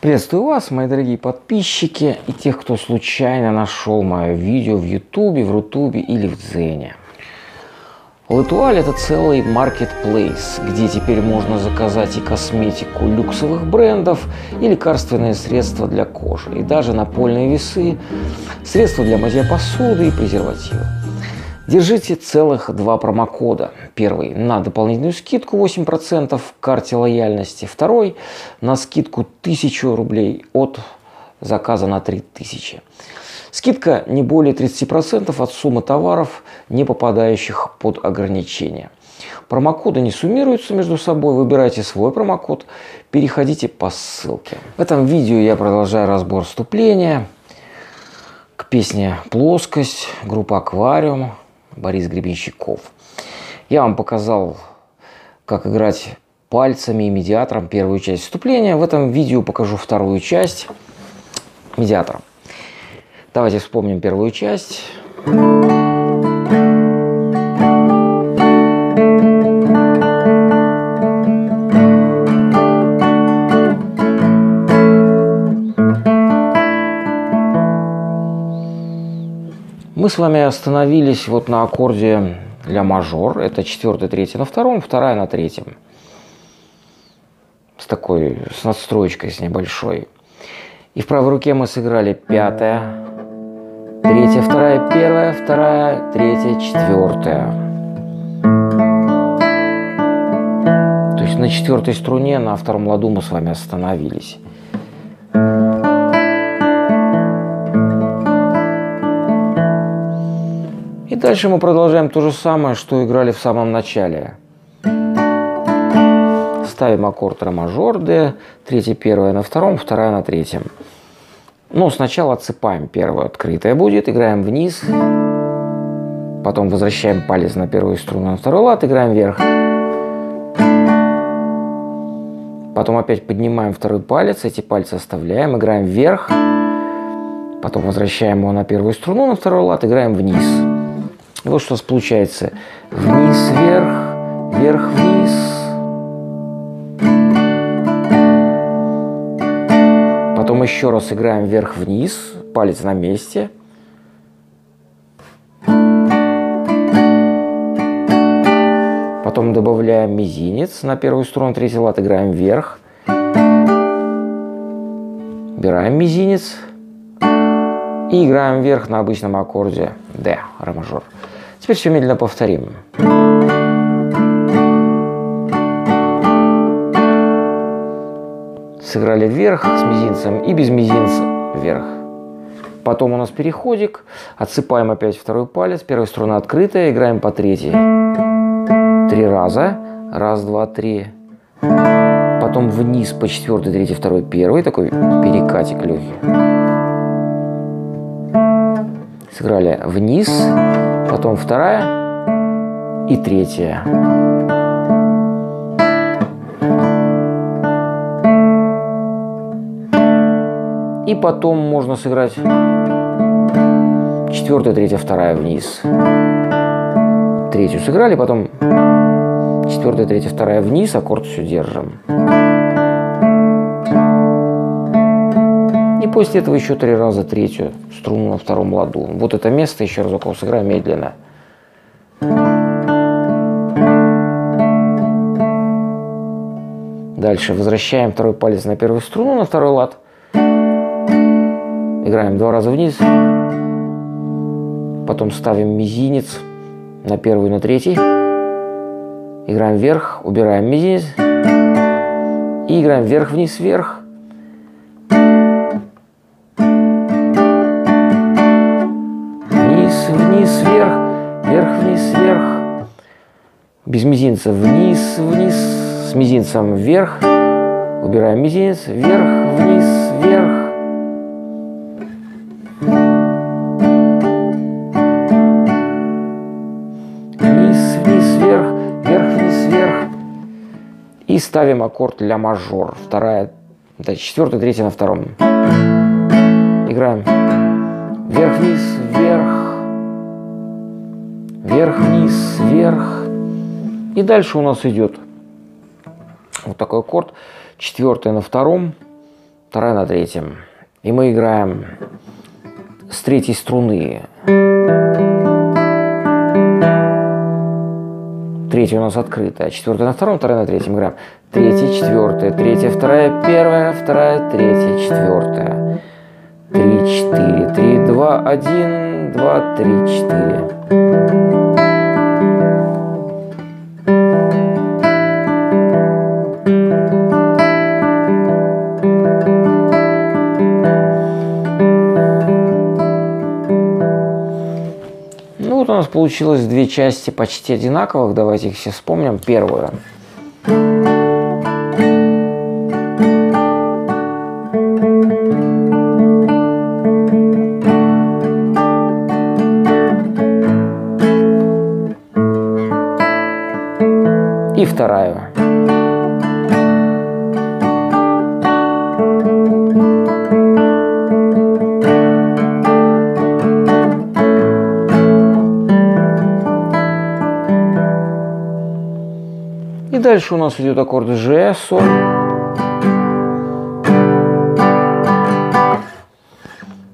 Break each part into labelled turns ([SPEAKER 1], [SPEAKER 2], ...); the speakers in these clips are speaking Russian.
[SPEAKER 1] Приветствую вас, мои дорогие подписчики и тех, кто случайно нашел мое видео в Ютубе, в Рутубе или в Дзене. Латуаль – это целый маркетплейс, где теперь можно заказать и косметику люксовых брендов, и лекарственные средства для кожи, и даже напольные весы, средства для мытья посуды и презервативы. Держите целых два промокода. Первый на дополнительную скидку 8% в карте лояльности. Второй на скидку 1000 рублей от заказа на 3000. Скидка не более 30% от суммы товаров, не попадающих под ограничения. Промокоды не суммируются между собой. Выбирайте свой промокод, переходите по ссылке. В этом видео я продолжаю разбор вступления к песне «Плоскость», группа «Аквариум», Борис Гребенщиков. Я вам показал, как играть пальцами и медиатором первую часть вступления. В этом видео покажу вторую часть медиатором. Давайте вспомним первую часть. С вами остановились вот на аккорде ля мажор. Это четвертая, третья на втором, вторая на третьем. С такой, с надстроечкой, с небольшой. И в правой руке мы сыграли пятая, третья, вторая, первая, вторая, третья, четвертая. То есть на четвертой струне на втором ладу мы с вами остановились. Дальше мы продолжаем то же самое, что играли в самом начале. Ставим аккорд ре мажор D, третья первая на втором, вторая на третьем. Но сначала отсыпаем первую, открытая будет, играем вниз, потом возвращаем палец на первую струну, на второй лад, играем вверх. Потом опять поднимаем второй палец, эти пальцы оставляем, играем вверх, потом возвращаем его на первую струну, на второй лад, играем вниз. Вот что у нас получается. Вниз, вверх, вверх, вниз. Потом еще раз играем вверх-вниз, палец на месте. Потом добавляем мизинец на первую струну, третий лад играем вверх. Убираем мизинец и играем вверх на обычном аккорде D, ре мажор. Теперь все медленно повторим. Сыграли вверх с мизинцем и без мизинца вверх. Потом у нас переходик. Отсыпаем опять второй палец. Первая струна открытая. Играем по третьей. Три раза. Раз, два, три. Потом вниз по четвертой, третьей, второй, первый. Такой перекатик легкий. Сыграли вниз потом вторая и третья. И потом можно сыграть четвертая, третья, вторая вниз. Третью сыграли, потом четвертая, третья, вторая вниз, аккорд все держим. После этого еще три раза третью струну на втором ладу. Вот это место еще раз около сыграем медленно. Дальше возвращаем второй палец на первую струну, на второй лад. Играем два раза вниз. Потом ставим мизинец на первый, на третий. Играем вверх, убираем мизинец. И играем вверх-вниз, вверх-вниз, вверх. Без мизинца вниз, вниз, с мизинцем вверх. Убираем мизинец, вверх, вниз, вверх. Вниз, вниз, вверх, вверх, вниз, вверх. И ставим аккорд ля мажор. Вторая, да, четвертая, третья на втором. Играем вверх-вниз, вверх, вверх, вниз, вверх. И дальше у нас идет вот такой аккорд. Четвертая на втором, вторая на третьем. И мы играем с третьей струны. Третья у нас открытая, четвертая на втором, вторая на третьем играем. Третья, четвертая, третья, вторая, первая, вторая, третья, четвертая. Три, четыре, три, два, один, два, три, четыре. Получилось две части почти одинаковых. Давайте их все вспомним. Первую. И вторая. Дальше у нас идет аккорд G, соль.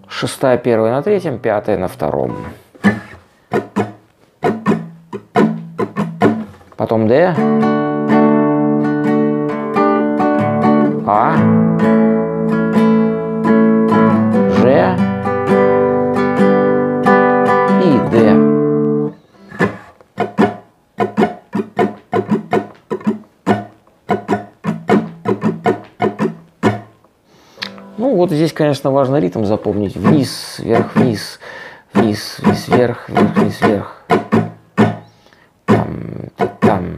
[SPEAKER 1] Шестая, первая на третьем, пятая на втором. Потом D. вот здесь, конечно, важно ритм запомнить. Вниз, вверх, вниз, вниз, вниз, вверх, вверх, вниз, вверх. Там, там,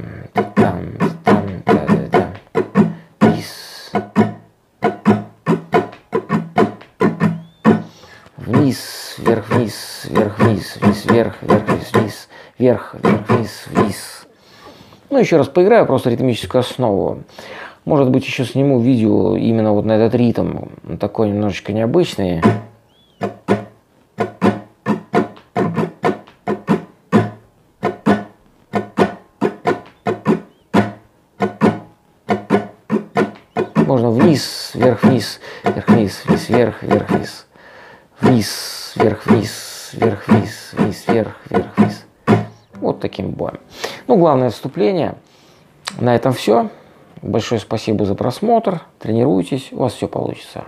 [SPEAKER 1] там, там, да, да, да. Вниз. Вниз, вверх, вниз, вверх, вниз, вниз, вверх, вверх, вниз, вниз, вверх, вверх, вниз, вниз. Ну, еще раз поиграю, просто ритмическую основу. Может быть, еще сниму видео именно вот на этот ритм. Такой немножечко необычный. Можно вниз, вверх, вниз, вверх, вниз, вниз, вверх, вверх, вниз. Вниз, вверх, вниз, вверх, вниз, вниз, вверх, вверх, вниз. Вот таким боем. Ну, главное вступление. На этом все. Большое спасибо за просмотр. Тренируйтесь, у вас все получится.